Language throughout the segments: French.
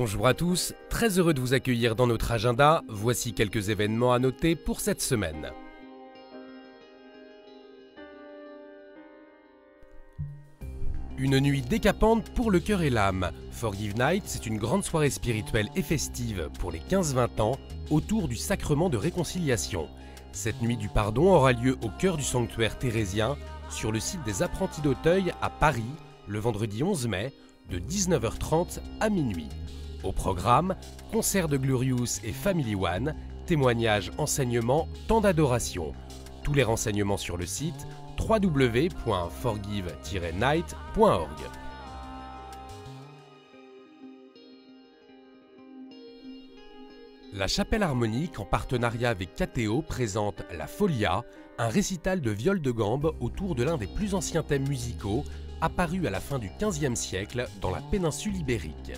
Bonjour à tous, très heureux de vous accueillir dans notre agenda. Voici quelques événements à noter pour cette semaine. Une nuit décapante pour le cœur et l'âme. Forgive Night, c'est une grande soirée spirituelle et festive pour les 15-20 ans autour du sacrement de réconciliation. Cette nuit du pardon aura lieu au cœur du sanctuaire thérésien sur le site des apprentis d'Auteuil à Paris le vendredi 11 mai de 19h30 à minuit. Au programme, concert de Glorious et Family One, témoignages, enseignements, temps d'adoration. Tous les renseignements sur le site www.forgive-night.org. La Chapelle Harmonique, en partenariat avec KTO, présente La Folia, un récital de viol de gambe autour de l'un des plus anciens thèmes musicaux, apparu à la fin du XVe siècle dans la péninsule ibérique.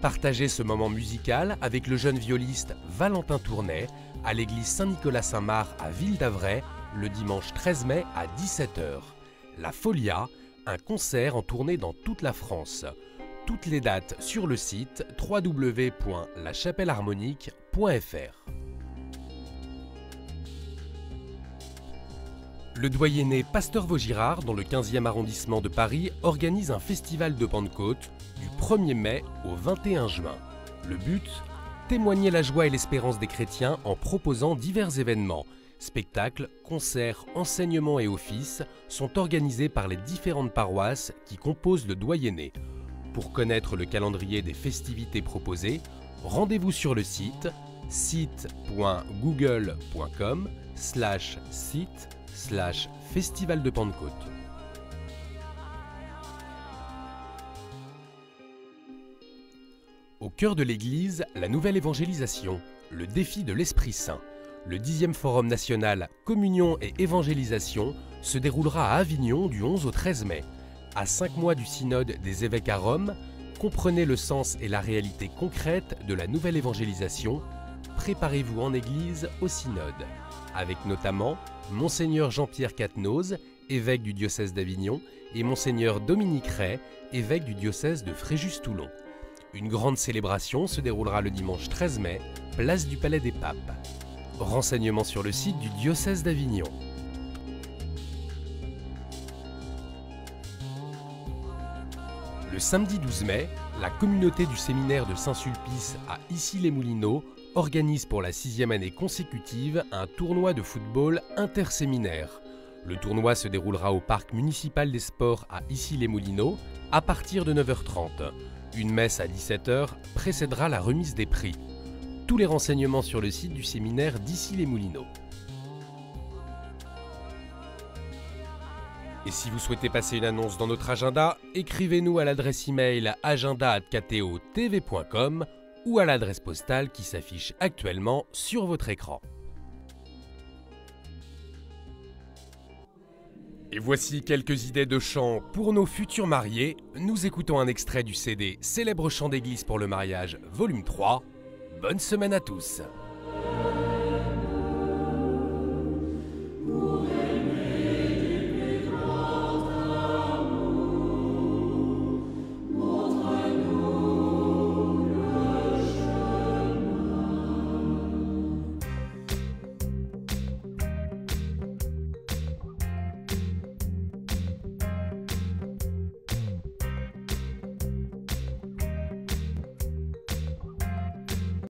Partagez ce moment musical avec le jeune violiste Valentin Tournay à l'église Saint-Nicolas-Saint-Marc à Ville d'Avray le dimanche 13 mai à 17h. La Folia, un concert en tournée dans toute la France. Toutes les dates sur le site www.lachapelleharmonique.fr. Le doyenné Pasteur Vaugirard, dans le 15e arrondissement de Paris, organise un festival de Pentecôte du 1er mai au 21 juin. Le but Témoigner la joie et l'espérance des chrétiens en proposant divers événements. Spectacles, concerts, enseignements et offices sont organisés par les différentes paroisses qui composent le doyenné. Pour connaître le calendrier des festivités proposées, rendez-vous sur le site site.google.com slash site slash Festival de Pentecôte. Au cœur de l'Église, la nouvelle évangélisation, le défi de l'Esprit Saint. Le 10e Forum national Communion et Évangélisation se déroulera à Avignon du 11 au 13 mai. À cinq mois du synode des évêques à Rome, comprenez le sens et la réalité concrète de la nouvelle évangélisation. Préparez-vous en Église au synode, avec notamment Monseigneur Jean-Pierre Catenoz, évêque du diocèse d'Avignon, et Monseigneur Dominique Ray, évêque du diocèse de Fréjus-Toulon. Une grande célébration se déroulera le dimanche 13 mai, place du Palais des Papes. Renseignements sur le site du diocèse d'Avignon. Le samedi 12 mai, la communauté du séminaire de Saint-Sulpice à Issy-les-Moulineaux organise pour la sixième année consécutive un tournoi de football interséminaire. Le tournoi se déroulera au parc municipal des sports à Issy-les-Moulineaux à partir de 9h30. Une messe à 17h précédera la remise des prix. Tous les renseignements sur le site du séminaire d'Issy-les-Moulineaux. Et si vous souhaitez passer une annonce dans notre agenda, écrivez-nous à l'adresse email agenda@kto.tv.com ou à l'adresse postale qui s'affiche actuellement sur votre écran. Et voici quelques idées de chants pour nos futurs mariés. Nous écoutons un extrait du CD Célèbre chant d'église pour le mariage, volume 3. Bonne semaine à tous.